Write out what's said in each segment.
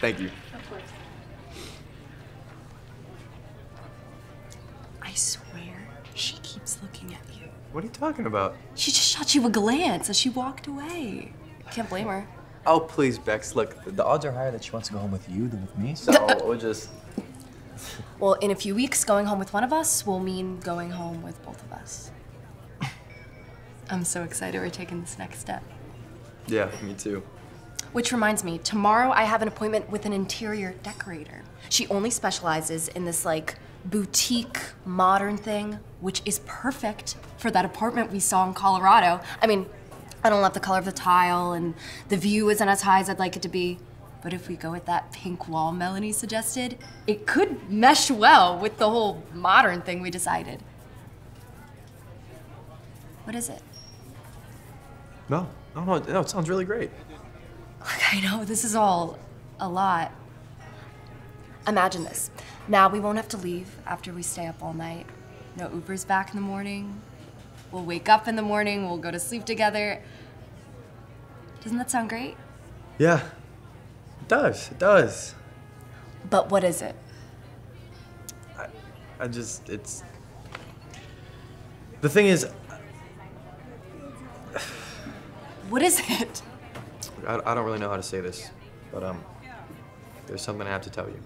Thank you. I swear, she keeps looking at you. What are you talking about? She just shot you a glance as she walked away. Can't blame her. Oh, please, Bex. Look, the odds are higher that she wants to go home with you than with me, so we'll just. Well, in a few weeks, going home with one of us will mean going home with both of us. I'm so excited we're taking this next step. Yeah, me too. Which reminds me, tomorrow I have an appointment with an interior decorator. She only specializes in this like boutique modern thing, which is perfect for that apartment we saw in Colorado. I mean, I don't love the color of the tile and the view isn't as high as I'd like it to be. But if we go with that pink wall Melanie suggested, it could mesh well with the whole modern thing we decided. What is it? No, no, no, no, it sounds really great. Look, I know this is all a lot. Imagine this. Now we won't have to leave after we stay up all night. No Uber's back in the morning. We'll wake up in the morning, we'll go to sleep together. Doesn't that sound great? Yeah, it does. It does. But what is it? I I just, it's. The thing is, What is it? I, I don't really know how to say this, but um, there's something I have to tell you.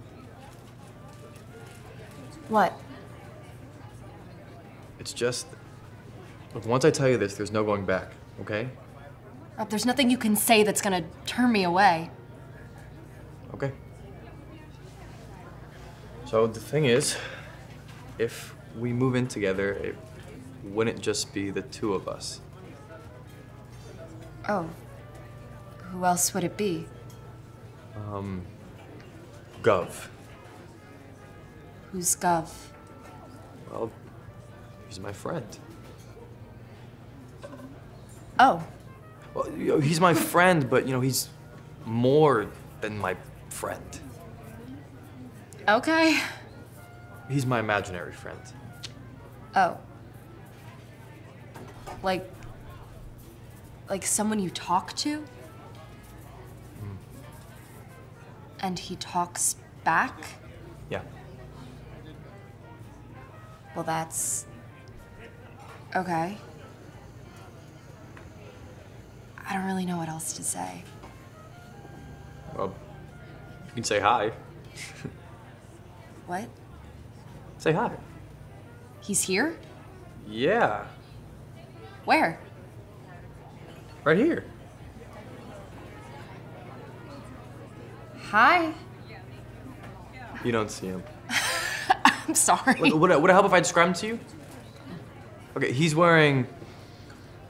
What? It's just, look, once I tell you this, there's no going back, okay? Rob, there's nothing you can say that's gonna turn me away. Okay. So the thing is, if we move in together, it wouldn't just be the two of us. Oh. Who else would it be? Um, Gov. Who's Gov? Well, he's my friend. Oh. Well, he's my friend, but you know, he's more than my friend. Okay. He's my imaginary friend. Oh. Like. Like someone you talk to? Hmm. And he talks back? Yeah. Well, that's. Okay. I don't really know what else to say. You can say hi. What? Say hi. He's here? Yeah, Where? right here. Hi. You don't see him. I'm sorry. Would, would, it, would it help if I describe him to you? Okay, he's wearing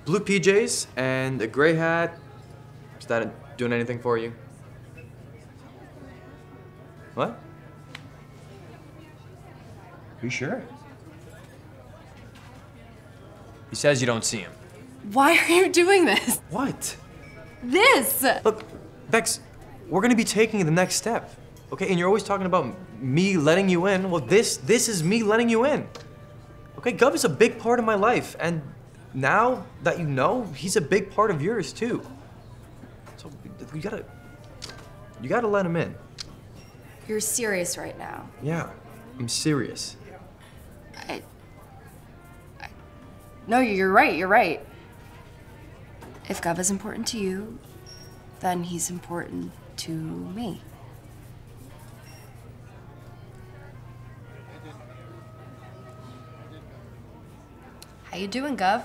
blue PJs and a gray hat. Is that doing anything for you? What? Are you sure? He says you don't see him. Why are you doing this? What? This! Look, Bex, we're gonna be taking the next step. Okay, and you're always talking about me letting you in. Well, this this is me letting you in. Okay, Gov is a big part of my life, and now that you know, he's a big part of yours too. So you gotta you gotta let him in. You're serious right now. Yeah, I'm serious. I, I, no, you're right. You're right. If Gov is important to you, then he's important to me. How you doing, Gov?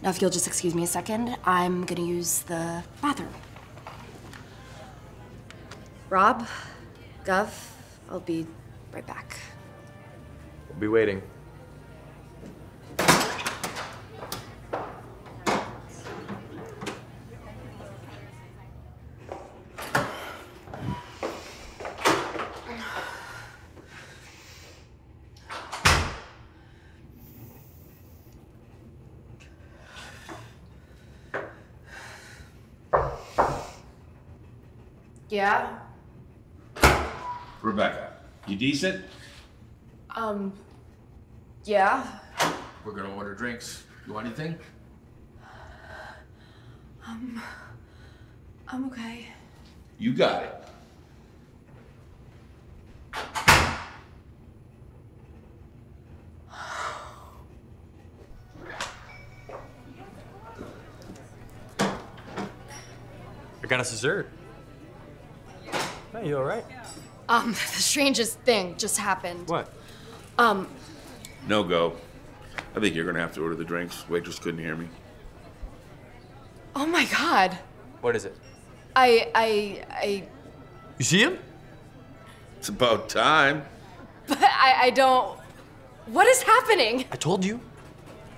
Now, if you'll just excuse me a second, I'm gonna use the bathroom. Rob, Gov, I'll be right back. We'll be waiting. Yeah? Rebecca, you decent? Um, yeah. We're gonna order drinks. You want anything? Um, I'm okay. You got it. I got us dessert. Hey, you all right? Um, the strangest thing just happened. What? Um, No go. I think you're gonna have to order the drinks. Waitress couldn't hear me. oh my god. What is it? I, I, I, You see him? It's about time. but I, I don't. What is happening? I told you.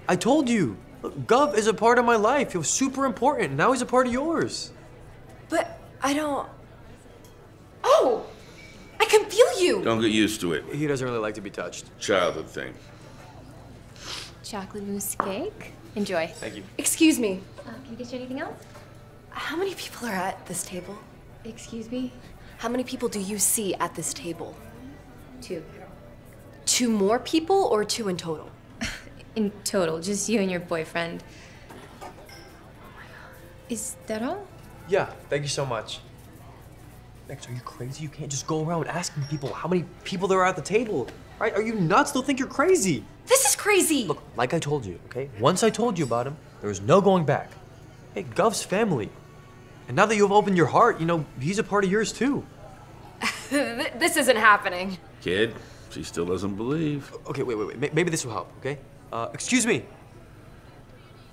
I told you. Look, Gov is a part of my life. He was super important. Now he's a part of yours. But I don't. Oh! I can feel you! Don't get used to it. He doesn't really like to be touched. Childhood thing. Chocolate mousse cake. Enjoy. Thank you. Excuse me. Uh, can I get you anything else? How many people are at this table? Excuse me? How many people do you see at this table? Two. Two more people or two in total? In total, just you and your boyfriend. Is that all? Yeah, thank you so much. Max, are you crazy? You can't just go around asking people how many people there are at the table. Right? Are you nuts? They'll think you're crazy. This is crazy! Look, like I told you, okay? Once I told you about him, there was no going back. Hey, Gov's family. And now that you've opened your heart, you know, he's a part of yours too. This isn't happening. Kid, she still doesn't believe. Okay, wait, wait, wait. Maybe this will help, okay? Uh, excuse me.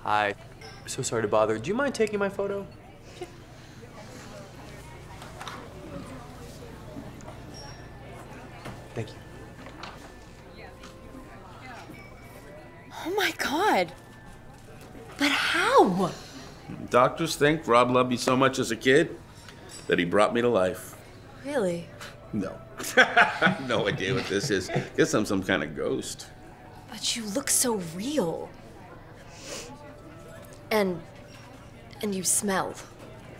Hi. So sorry to bother. Do you mind taking my photo? Oh my god. But how? Doctors think Rob loved me so much as a kid that he brought me to life. Really? No. no idea what this is. Guess I'm some kind of ghost. But you look so real. And. and you smell.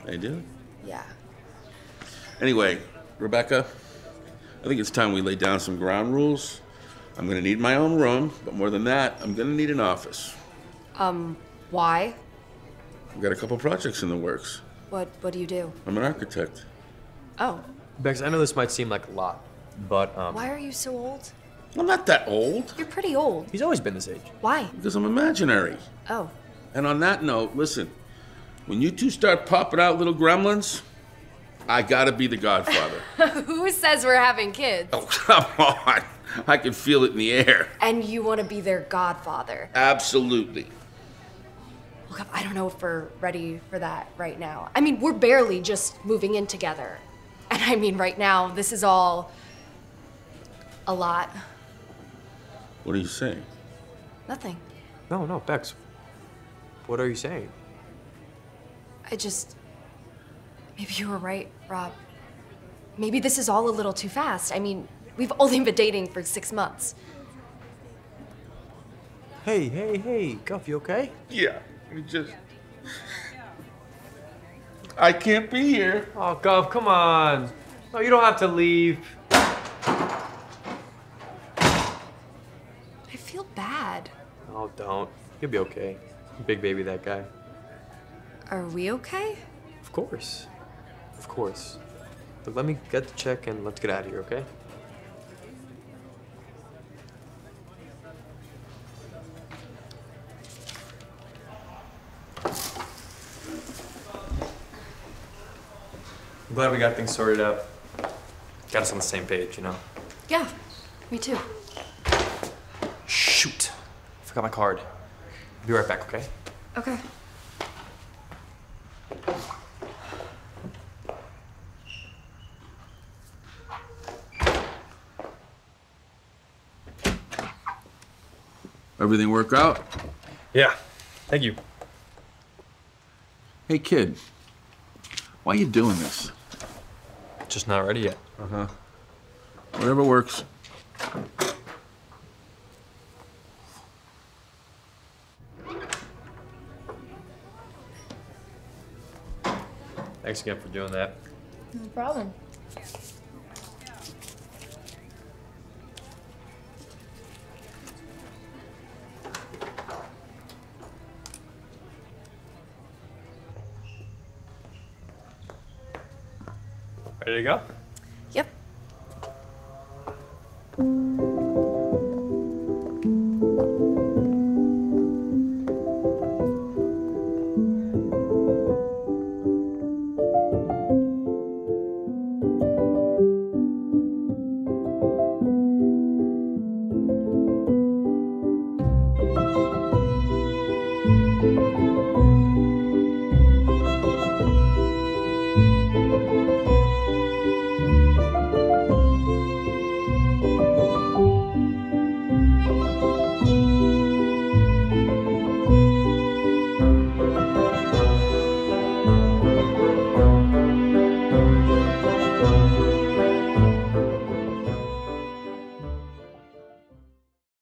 I do. Yeah. Anyway, Rebecca, I think it's time we lay down some ground rules. I'm gonna need my own room, but more than that, I'm gonna need an office. Um, why? I've got a couple projects in the works. What what do you do? I'm an architect. Oh. Bex, I know this might seem like a lot, but um, Why are you so old? I'm not that old, You're pretty old. he's always been this age. Why? because I'm imaginary. Oh. And on that note, listen, when you two start popping out little gremlins, I gotta be the godfather. Who says we're having kids? oh, come on. I can feel it in the air. And you want to be their godfather. Absolutely. Look, I don't know if we're ready for that right now. I mean, we're barely just moving in together. And I mean, right now, this is all a lot. What are you saying? Nothing. No, no, Bex. What are you saying? I just. Maybe you were right, Rob. Maybe this is all a little too fast. I mean, we've only been dating for six months. Hey, hey, hey, Gov, you okay? Yeah, we just. I can't be here. Oh, Gov, come on. No, you don't have to leave. I feel bad. Oh, don't. You'll be okay. Big baby, that guy. Are we okay? Of course. Of course. Look, let me get the check and let's get out of here, okay? Glad we got things sorted out. Got us on the same page, you know? Yeah, me too. Shoot! Forgot my card. Be right back, okay? Okay. Everything work out? Yeah. Thank you. Hey, kid. Why are you doing this? Just not ready yet. Uh huh. Whatever works. Thanks again for doing that. No problem. Ready to go?